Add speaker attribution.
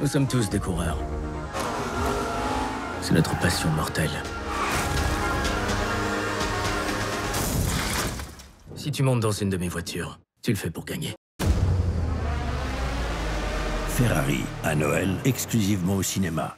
Speaker 1: Nous sommes tous des coureurs. C'est notre passion mortelle. Si tu montes dans une de mes voitures, tu le fais pour gagner.
Speaker 2: Ferrari, à Noël, exclusivement au cinéma.